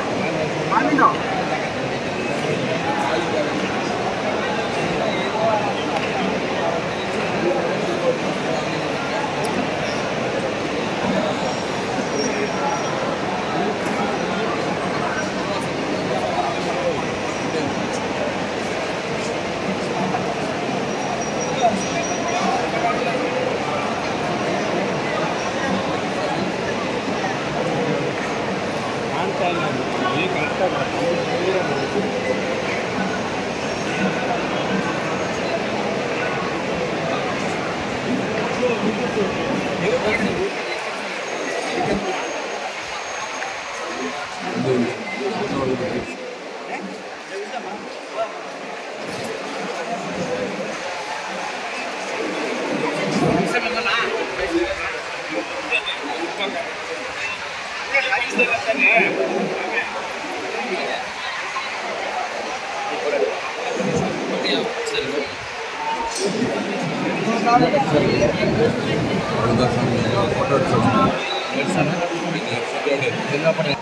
还没、う、Yeah. प्रदर्शन में जो फ़ोटो है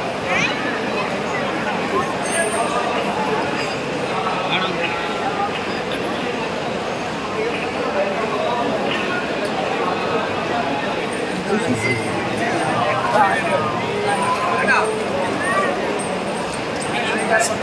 caso